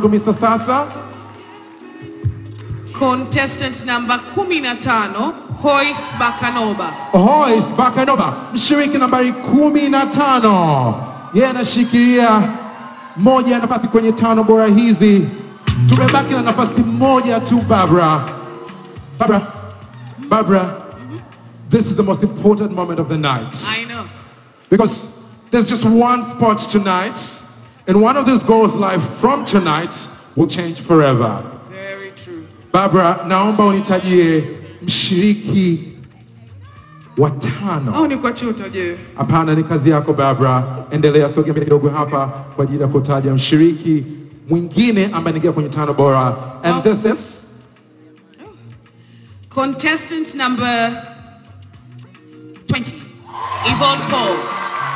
Gumisa sasa. Contestant number 15 Hois Bakanoba. Hois Bakanoba, mshiriki nambari kumi na tano. Yeye anashikilia moja ya nafasi kwenye tano bora hizi. Tumebaki na nafasi moja tu, Barbara. Barbara, Barbara, this is the most important moment of the night. I know. Because there's just one spot tonight, and one of these girls' life from tonight will change forever. Very true. Barbara, naomba unitajie mshiriki wa tano. Oh, Au nikuachie utaje? Hapana, ni kazi yako Barbara. Endelea, sogea mbele kidogo hapa kwa ajili ya kutaja mshiriki mwingine ambaye anaingia kwenye tano bora. And oh. this is oh. Contestant number 20 Yvonne Paul.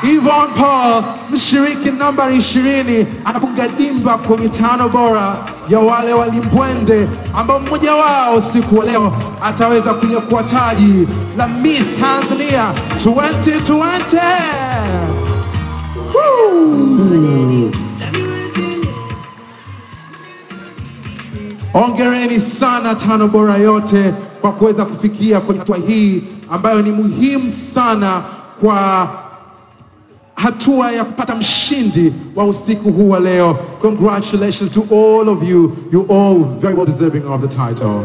Yvonne Paul, mshiriki nambari ishirini, anafunga dimba kwenye tano bora ya wale walimbwende ambao mmoja wao siku wa leo ataweza kunyakua taji la Miss Tanzania 2020. Woo! Hongereni sana tano bora yote kwa kuweza kufikia kwenye hatua hii ambayo ni muhimu sana kwa hatua ya kupata mshindi wa usiku huu wa leo. Congratulations to all of you. You all very well deserving of the title.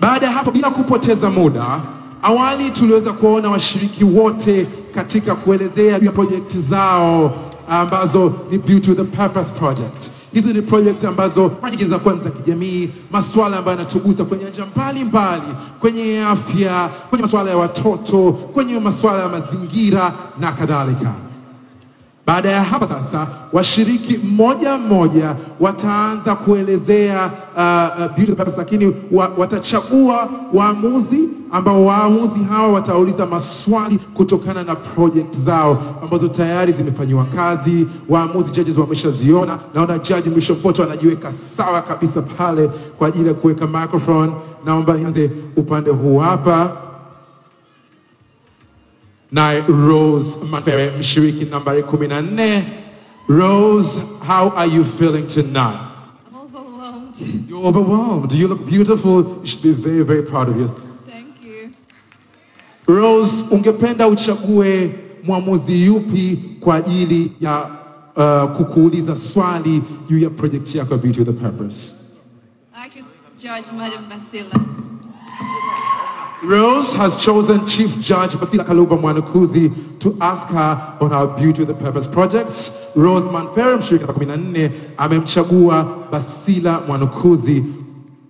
Baada ya hapo, bila kupoteza muda, awali tuliweza kuona washiriki wote katika kuelezea juu ya projekti zao ambazo ni Beauty with a Purpose project. Hizi ni project ambazo mara nyingi zinakuwa za kijamii, masuala ambayo yanatugusa kwenye nyanja mbalimbali, kwenye afya, kwenye masuala ya watoto, kwenye masuala ya mazingira na kadhalika. Baada ya hapa sasa, washiriki mmoja mmoja wataanza kuelezea uh, uh, beauty purpose, lakini wa, watachagua waamuzi ambao waamuzi hawa watauliza maswali kutokana na project zao ambazo tayari zimefanyiwa kazi. Waamuzi judges wameshaziona. Naona judge mwisho mpoto anajiweka sawa kabisa pale kwa ajili ya kuweka microphone. Naomba nianze upande huu hapa naye Rose Mafere, mshiriki nambari kumi na nne. Rose, how are you feeling tonight? Overwhelmed. You're overwhelmed. You look beautiful. You should be very, very proud of yourself. Rose, ungependa uchague mwamuzi yupi kwa ajili ya uh, kukuuliza swali juu ya project yako Beauty with a Purpose? Judge Madam Basila. Rose has chosen Chief Judge Basila Kaluba Mwanukuzi to ask her on our Beauty with a Purpose projects. Rose Manfere, mshiriki namba 14, amemchagua Basila Mwanukuzi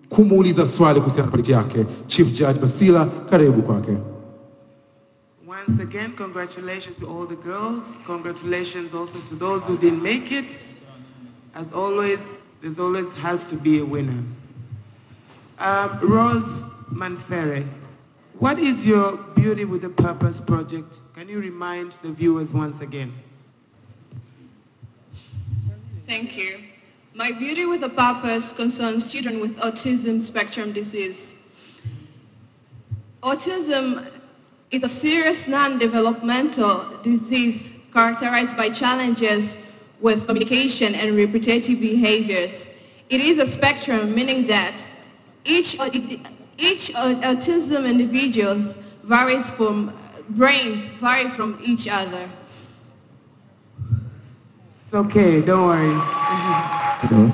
kumuuliza swali kuhusiana na project yake. Chief Judge Basila, karibu kwake. Once again, congratulations to all the girls. Congratulations also to those who didn't make it. As always, there's always has to be a winner. Um, Rose Manfere, what is your Beauty with a Purpose project? Can you remind the viewers once again? Thank you. My Beauty with a Purpose concerns children with autism spectrum disease. Autism is a serious non-developmental disease characterized by challenges with communication and repetitive behaviors. It is a spectrum, meaning that each, each autism individuals varies from, brains vary from each other. It's okay, don't worry.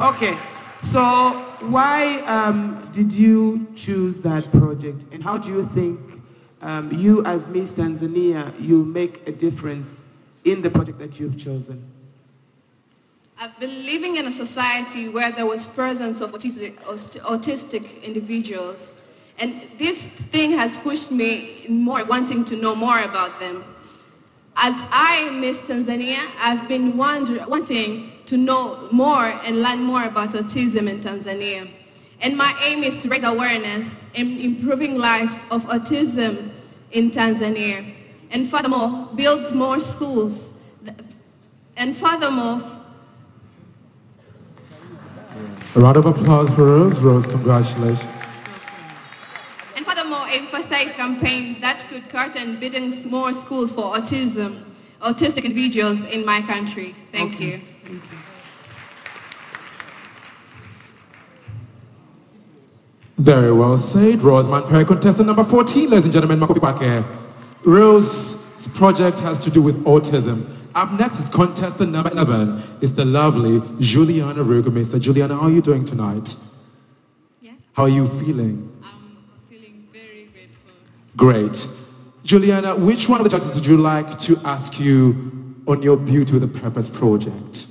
Okay, so why um, did you choose that project and how do you think um, you as Miss Tanzania, you'll make a difference in the project that you've chosen? I've been living in a society where there was presence of autistic, autistic individuals. And this thing has pushed me more wanting to know more about them. As I miss Tanzania, I've been wonder, wanting to know more and learn more about autism in Tanzania. And my aim is to raise awareness in improving lives of autism in Tanzania. And furthermore, build more schools. And furthermore, A round of applause for Rose. Rose, congratulations. And furthermore, emphasize campaign that could curtain building more schools for autism. autistic individuals in my country. Thank you. Thank you. Very well said. Rose Manfere, contestant number 14, ladies and gentlemen. Makofi kwake. Rose's project has to do with autism. Up next is contestant number 11. It's the lovely Juliana Rugumisa. Juliana, how are you doing tonight? Yes, How are you feeling? Um, I'm feeling very grateful. Great. Juliana, which one of the judges would you like to ask you on your Beauty with a Purpose project?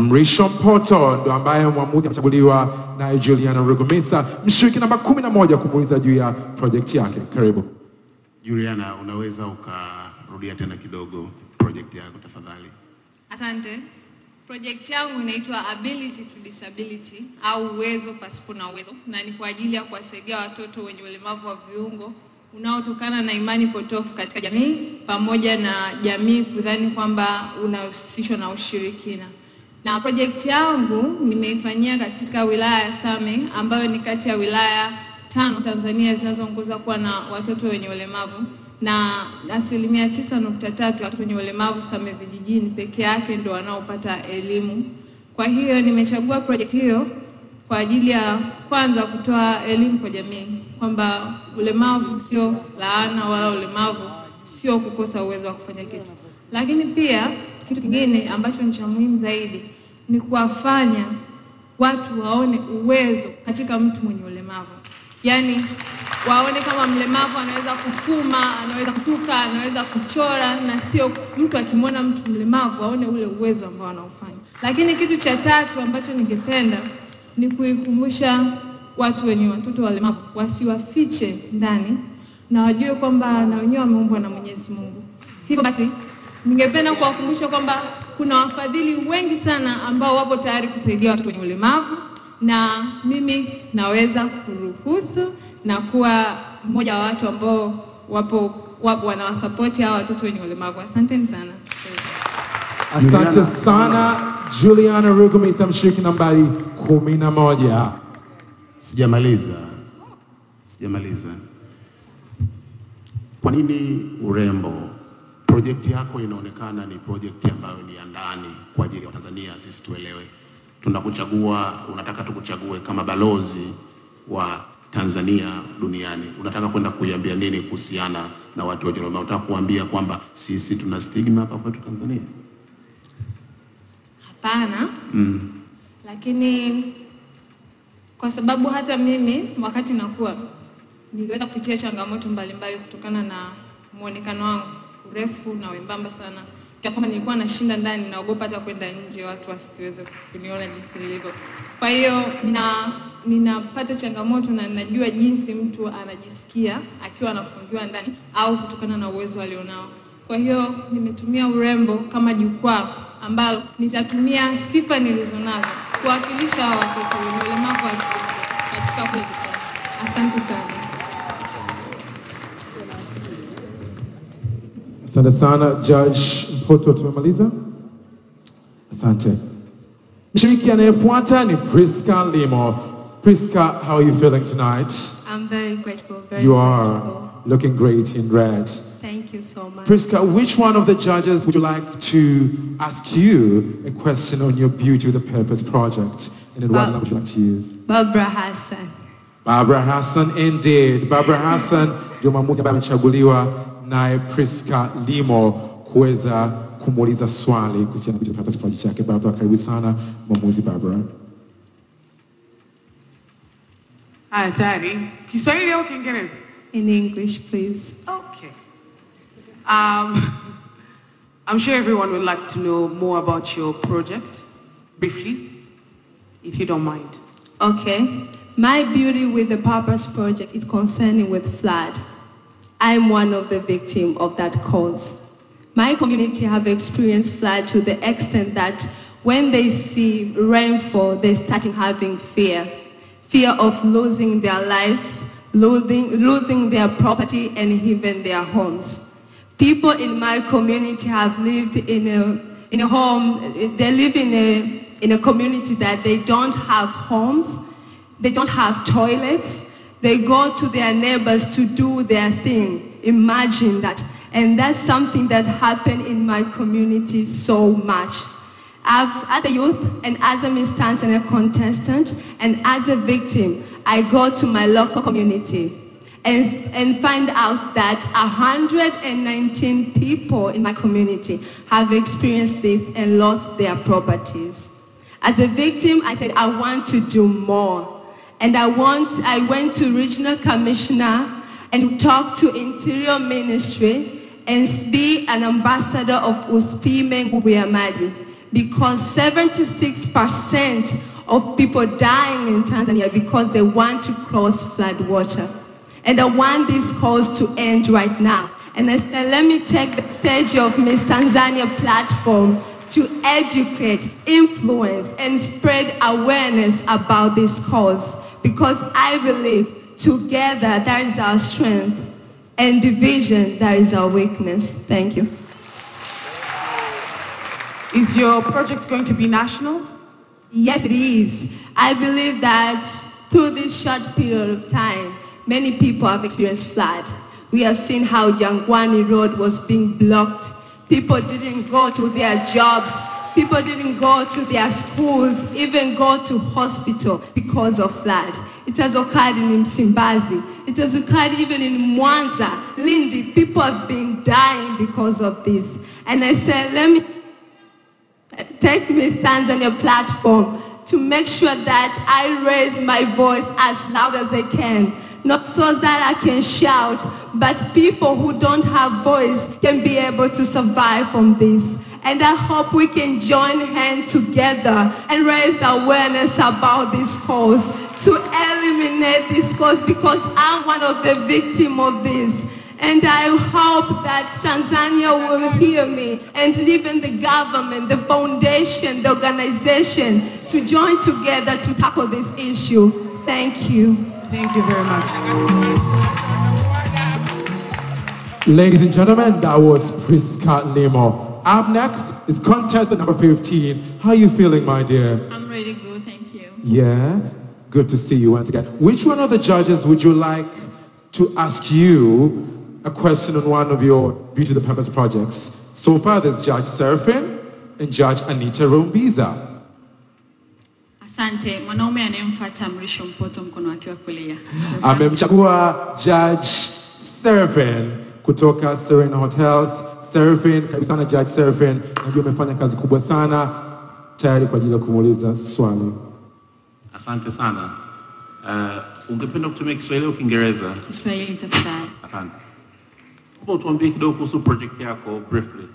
Mrisho Mpoto ndo ambaye mwamuzi amechaguliwa na Juliana Rugumisa, mshiriki namba 11 kumuuliza juu ya projekti yake. Karibu. Juliana, unaweza ukarudia tena kidogo projekti yako tafadhali? Asante. Projekti yangu inaitwa Ability to Disability au uwezo pasipo na uwezo, na ni kwa ajili ya kuwasaidia watoto wenye ulemavu wa viungo unaotokana na imani potofu katika jamii pamoja na jamii kudhani kwamba unahusishwa na ushirikina. Na project yangu nimeifanyia katika wilaya ya Same ambayo ni kati ya wilaya tano Tanzania zinazoongoza kuwa na watoto wenye ulemavu na asilimia tisa nukta tatu watoto wenye ulemavu Same vijijini peke yake ndio wanaopata elimu. Kwa hiyo nimechagua project hiyo kwa ajili ya kwanza kutoa elimu kwa jamii kwamba ulemavu sio laana wala ulemavu sio kukosa uwezo wa kufanya kitu, lakini pia kitu kingine ambacho ni cha muhimu zaidi ni kuwafanya watu waone uwezo katika mtu mwenye ulemavu, yaani waone kama mlemavu anaweza kufuma, anaweza kutuka, anaweza kuchora, na sio mtu akimwona mtu mlemavu aone ule uwezo ambao anaofanya. Lakini kitu cha tatu ambacho ningependa ni kuikumbusha watu wenye watoto walemavu wasiwafiche ndani na wajue kwamba na wenyewe wameumbwa na Mwenyezi Mungu. Hivyo basi ningependa kuwakumbusha kwamba kuna wafadhili wengi sana ambao wapo tayari kusaidia watu wenye ulemavu, na mimi naweza kuruhusu na kuwa mmoja wa watu ambao wapo, wapo wanawasapoti hawa watoto wenye ulemavu. Asanteni sana. Asante sana Juliana Rugumisa, mshiriki nambari 11. Sijamaliza, sijamaliza. Kwa nini urembo? Project yako inaonekana ni project ambayo ni ya ndani kwa ajili ya Tanzania, sisi tuelewe. Tunakuchagua, unataka tukuchague kama balozi wa Tanzania duniani. Unataka kwenda kuiambia nini kuhusiana na watu wenye ulemavu? Unataka kuambia kwamba sisi tuna stigma hapa kwetu Tanzania? Hapana. Mm. Lakini kwa sababu hata mimi wakati nakuwa niliweza kupitia changamoto mbalimbali kutokana na muonekano wangu urefu na wembamba sana, kiasi kwamba nilikuwa nashinda ndani, naogopa hata kwenda nje, watu wasiweze kuniona jinsi nilivyo. Kwa hiyo na ninapata changamoto na ninajua jinsi mtu anajisikia akiwa anafungiwa ndani au kutokana na uwezo alionao. Kwa hiyo nimetumia urembo kama jukwaa ambalo nitatumia sifa nilizonazo kuwakilisha watoto wenye ulemavu katika kule. Asante sana. Asante sana Judge Mpoto, tumemaliza. Asante. Mshiriki anayefuata ni Priska Limo. Priska, how are you feeling tonight? I'm very grateful. Very You grateful. are looking great in red. Thank you so much. Priska, which one of the judges would you like to ask you a question on your Beauty with a Purpose project? And in what language would you like to use? Barbara Hassan. Barbara Hassan indeed. Barbara Hassan ndio mwamuzi ambaye amechaguliwa naye Priska Limo kuweza kumuuliza swali kuhusiana na Beauty with a Purpose project yake. Barbara, karibu sana mwamuzi Barbara. Haya, tayari. Kiswahili au Kiingereza? In English, please. Okay. Um, I'm sure everyone would like to know more about your project, briefly, if you don't mind. Okay. My Beauty with the Purpose project is concerning with flood. I'm one of the victims of that cause. My community have experienced flood to the extent that when they see rainfall, they're starting having fear. Fear of losing their lives, losing, losing their property, and even their homes. People in my community have lived in a, in a home, they live in a, in a community that they don't have homes, they don't have toilets, They go to their neighbors to do their thing. Imagine that. And that's something that happened in my community so much. I've, as a youth and as a Miss Tanzania contestant and as a victim, I go to my local community and, and find out that 119 people in my community have experienced this and lost their properties. As a victim, I said, I want to do more. And I want, I went to regional commissioner and talked to interior ministry and be an ambassador of Usipime Nguvu ya Maji because 76% of people dying in Tanzania because they want to cross flood water. And I want this cause to end right now. And I said, let me take the stage of Miss Tanzania platform to educate, influence, and spread awareness about this cause. Because I believe together that is our strength and division that is our weakness. Thank you. Is your project going to be national? Yes, it is. I believe that through this short period of time, many people have experienced flood. We have seen how Jangwani Road was being blocked. People didn't go to their jobs. People didn't go to their schools, even go to hospital because of flood. It has occurred in Msimbazi. It has occurred even in Mwanza, Lindi. People have been dying because of this. And I said, let me take Miss Tanzania platform to make sure that I raise my voice as loud as I can. Not so that I can shout, but people who don't have voice can be able to survive from this. And I hope we can join hands together and raise awareness about this cause to eliminate this cause because I'm one of the victims of this. And I hope that Tanzania will hear me and even the government, the foundation, the organization to join together to tackle this issue. Thank you. Thank you very much. Ladies and gentlemen, that was Priska Limo. Up next is contestant number 15. How are you feeling, my dear? I'm ready to go, thank you. Yeah, good to see you once again. Which one of the judges would you like to ask you a question on one of your Beauty the Purpose projects? So far, there's Judge Serafin and Judge Anita Rumbiza. Asante. Mwanaume anayemfuata Mrisho Mpoto mkono wake wa kulia. Amemchagua Judge Serafin kutoka Serena Hotels. Serafin, karibu sana Judge Serafin. Najua umefanya kazi kubwa sana, tayari kwa ajili ya kumuuliza swali. Asante sana. Uh, ungependa kutumia Kiswahili au Kiingereza? Kiswahili tafadhali. Asante. Hapo tuambie kidogo kuhusu project yako briefly.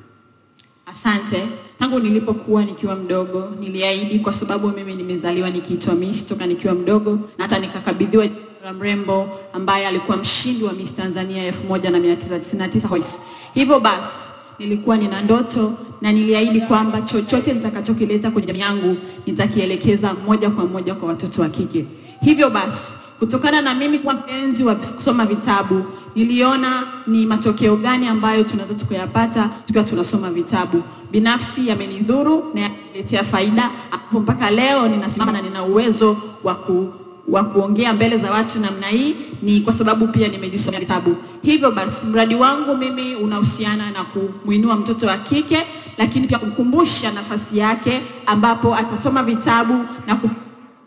Asante. Tangu nilipokuwa nikiwa mdogo niliahidi, kwa sababu mimi nimezaliwa nikiitwa Miss toka nikiwa mdogo, na hata nikakabidhiwa la mrembo ambaye alikuwa mshindi wa Miss Tanzania 1999 Hollis. Hivyo basi nilikuwa nina ndoto na niliahidi kwamba chochote nitakachokileta kwenye jamii yangu nitakielekeza moja kwa moja kwa watoto wa kike. Hivyo basi kutokana na mimi kuwa mpenzi wa kusoma vitabu, niliona ni matokeo gani ambayo tunaweza tukayapata tukiwa tunasoma vitabu. Binafsi yamenidhuru na yaletea faida, hapo mpaka leo ninasimama na nina uwezo wa ku wa kuongea mbele za watu namna hii ni kwa sababu pia nimejisomea vitabu. Hivyo basi mradi wangu mimi unahusiana na kumuinua mtoto wa kike, lakini pia kumkumbusha nafasi yake ambapo atasoma vitabu na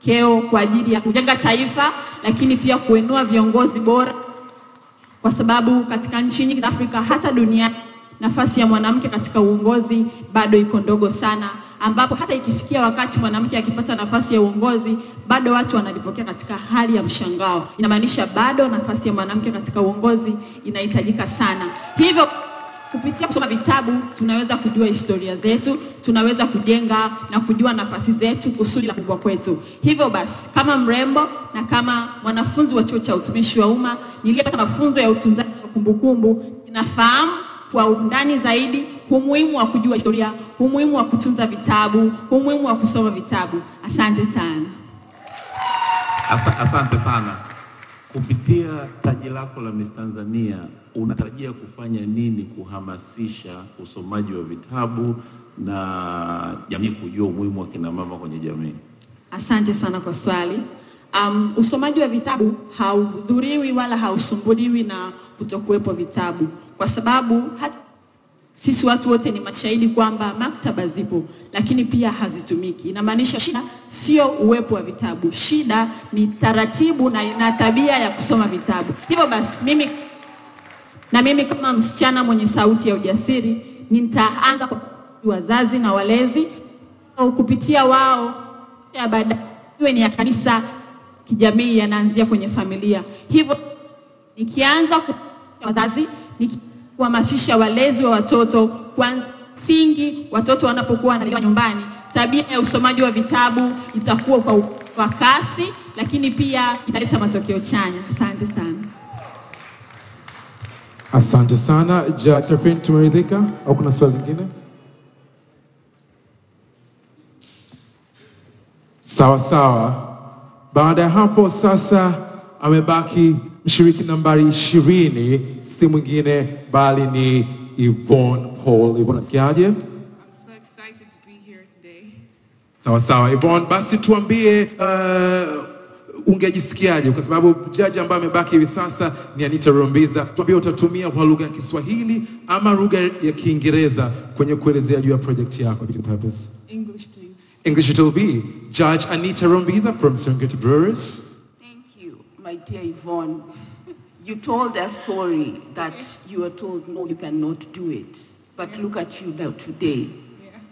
ku keo kwa ajili ya kujenga taifa, lakini pia kuinua viongozi bora, kwa sababu katika nchi nyingi za Afrika hata duniani nafasi ya mwanamke katika uongozi bado iko ndogo sana, ambapo hata ikifikia wakati mwanamke akipata nafasi ya uongozi bado watu wanalipokea katika hali ya mshangao. Inamaanisha bado nafasi ya mwanamke katika uongozi inahitajika sana. Hivyo kupitia kusoma vitabu tunaweza kujua historia zetu, tunaweza kujenga na kujua nafasi zetu, kusudi la kubwa kwetu. Hivyo basi, kama mrembo na kama mwanafunzi wa chuo cha utumishi wa umma niliyepata mafunzo ya utunzaji wa kumbukumbu, ninafahamu kwa undani zaidi umuhimu wa kujua historia, umuhimu wa kutunza vitabu, umuhimu wa kusoma vitabu. Asante sana. Asa, asante sana. Kupitia taji lako la Miss Tanzania, unatarajia kufanya nini kuhamasisha usomaji wa vitabu na jamii kujua umuhimu wa kina mama kwenye jamii? Asante sana kwa swali. Um, usomaji wa vitabu haudhuriwi wala hausumbuliwi na kutokuwepo vitabu, kwa sababu hata sisi watu wote ni mashahidi kwamba maktaba zipo, lakini pia hazitumiki. Inamaanisha shida sio uwepo wa vitabu, shida ni taratibu na, na tabia ya kusoma vitabu. Hivyo basi mimi na mimi kama msichana mwenye sauti ya ujasiri nitaanza kwa wazazi na walezi au kupitia wao ya baadaye iwe ni ya kanisa kijamii yanaanzia kwenye familia. Hivyo nikianza kwa wazazi nikihamasisha walezi wa watoto kwa msingi, watoto wanapokuwa wanalelewa nyumbani, tabia ya usomaji wa vitabu itakuwa kwa, kasi, lakini pia italeta matokeo chanya. Asante sana. Asante sana. Josephine, tumeridhika au kuna swali lingine? Sawa sawa. Baada ya hapo sasa amebaki mshiriki nambari ishirini, si mwingine bali ni Yvonne Paul. Yvonne, nasikiaje? So. Sawa sawa. Yvonne, basi tuambie uh, ungejisikiaje kwa sababu jaji ambaye amebaki hivi sasa ni Anita Rombiza. Tuambie utatumia kwa lugha ya Kiswahili ama lugha ya Kiingereza kwenye kuelezea juu ya project yako. Purpose. English, please. English it will be. Judge Anita Rombiza from Serengeti Brewers. Thank you, my dear Yvonne. You told a story that you were told, no, you cannot do it. But look at you now today.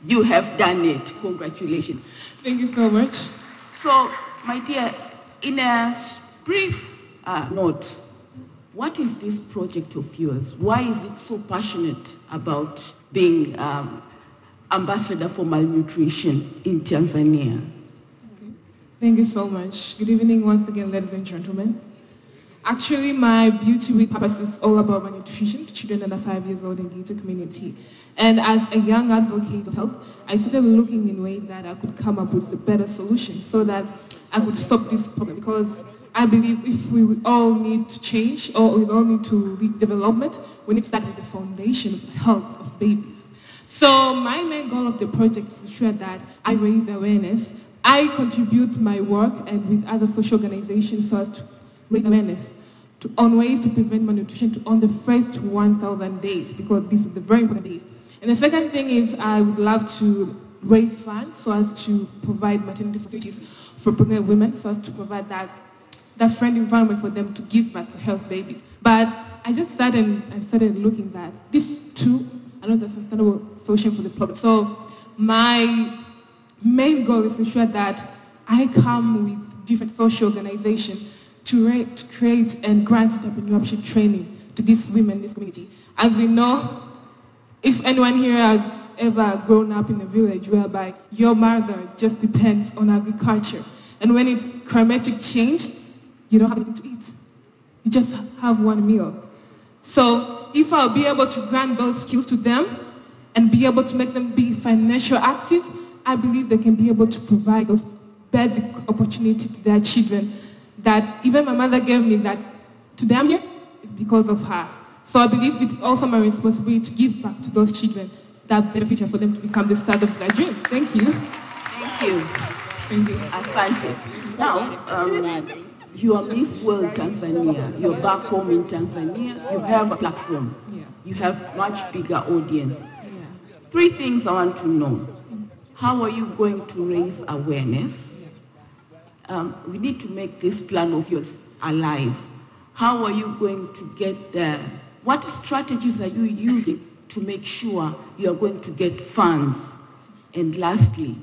You have done it. Congratulations. Thank you so much. So, my dear, in a brief uh, note, what is this project of yours? Why is it so passionate about being um, ambassador for malnutrition in Tanzania? Thank you so much. Good evening once again, ladies and gentlemen. Actually, my Beauty with Purpose is all about malnutrition to children under five years old in the Geita community. And as a young advocate of health, I started looking in ways that I could come up with a better solution so that I could stop this problem. Because I believe if we all need to change or we all need to lead development, we need to start with the foundation of the health of babies. So my main goal of the project is to ensure that I raise awareness. I contribute my work and with other social organizations so as to raise awareness to, on ways to prevent malnutrition to, on the first 1,000 days because these are the very important days. And the second thing is I would love to raise funds so as to provide maternity facilities for pregnant women so as to provide that that friendly environment for them to give birth to health babies. But I just sat and I started looking that this too are not a sustainable solution for the problem. So my main goal is to ensure that I come with different social organizations to, to create and grant entrepreneurship training to these women in this community. As we know, if anyone here has ever grown up in a village whereby your mother just depends on agriculture, and when it's climatic change, you don't have anything to eat. You just have one meal. So if I'll be able to grant those skills to them and be able to make them be financially active, I believe they can be able to provide those basic opportunities to their children that even my mother gave me that today I'm here is because of her. So I believe it's also my responsibility to give back to those children that beneficial for them to become the start of their dreams. Thank you. Thank you. Thank you. Asante. Now, um, you are Miss World Tanzania. You're back home in Tanzania. You have a platform. Yeah. You have much bigger audience. Yeah. Three things I want to know. How are you going to raise awareness? Um, we need to make this plan of yours alive. How are you going to get there? What strategies are you using to make sure you are going to get funds? And lastly,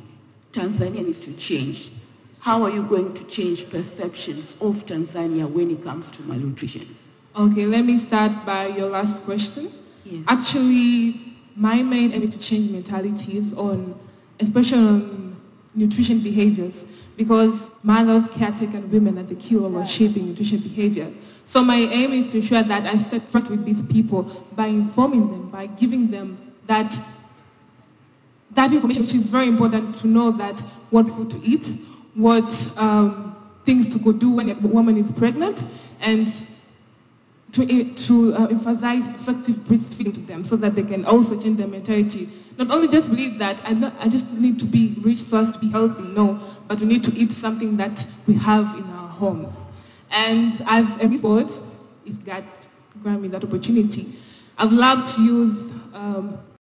Tanzania needs to change. How are you going to change perceptions of Tanzania when it comes to malnutrition? Okay, let me start by your last question. Yes. Actually, my main aim is to change mentalities on, especially on nutrition behaviors, because mothers, caretakers, and women are the key role of shaping nutrition behavior. So my aim is to ensure that I start first with these people by informing them, by giving them that that information, which is very important to know that what food to eat, what um, things to go do when a woman is pregnant, and to, to uh, emphasize effective breastfeeding to them so that they can also change their mentality not only just believe that I, not, I just need to be rich so as to be healthy, no, but we need to eat something that we have in our homes. And I've explored, if God grant me that opportunity, I've loved to use um,